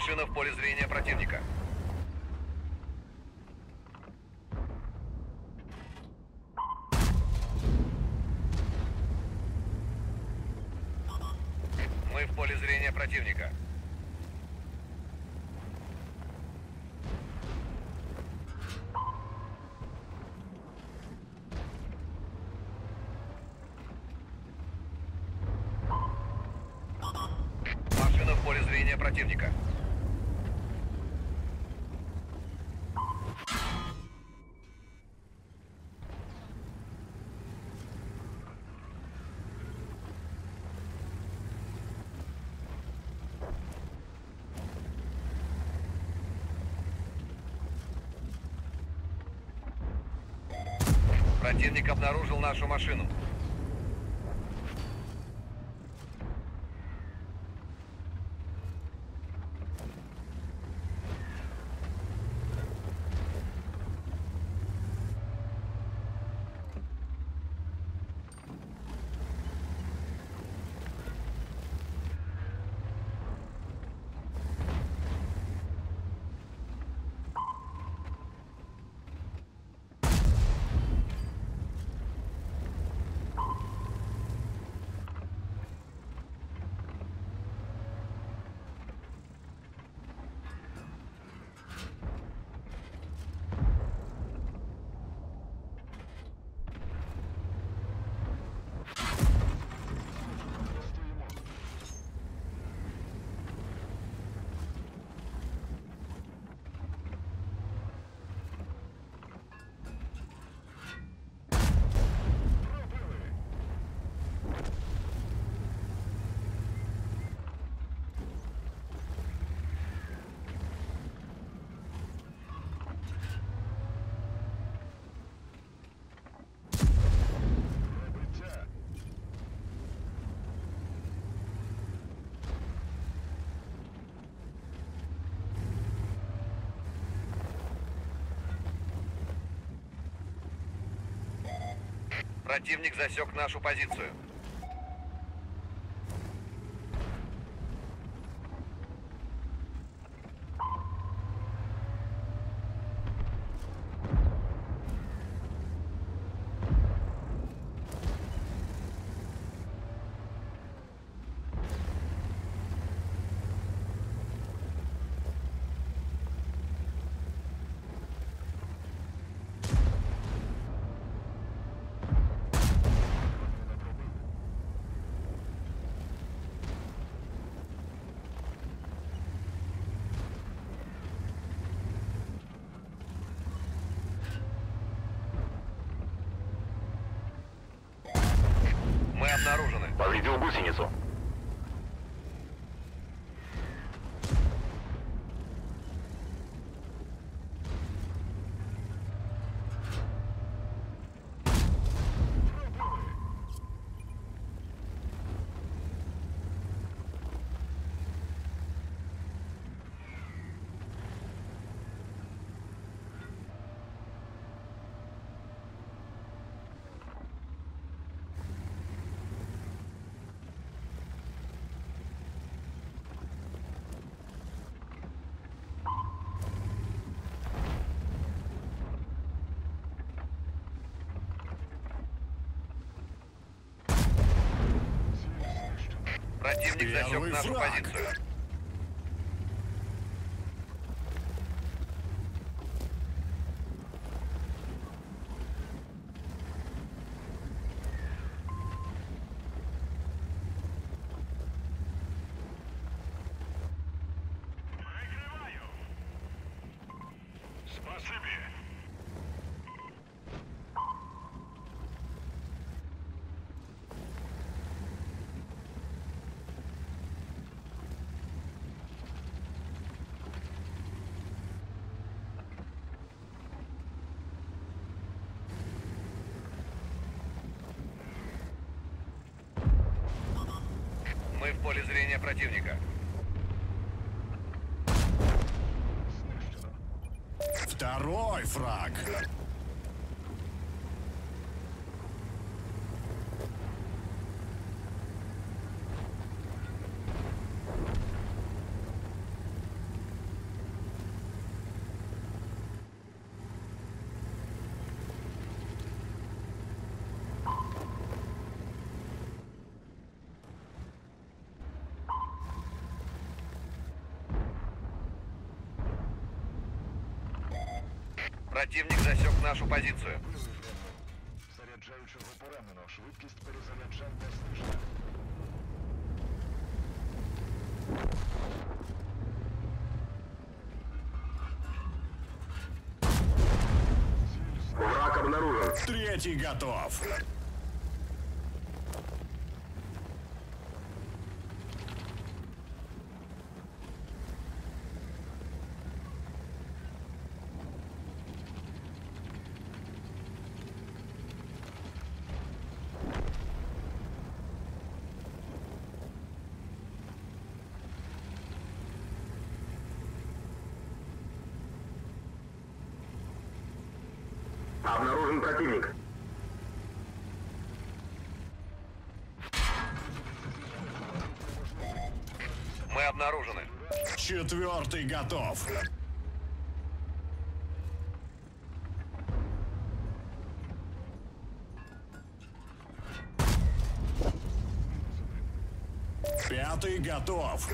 Машина в поле зрения противника. Мы в поле зрения противника. Машина в поле зрения противника. Противник обнаружил нашу машину. Противник засек нашу позицию. 不信你做。Противник засек нашу позицию. Мы в поле зрения противника. Второй фраг. Противник засек нашу позицию. Заряджаючого поранено. Швидкість перезаряджання знижена. Враг обнаружен. Третий готов. Обнаружен противник. Мы обнаружены. Четвертый готов. Пятый готов.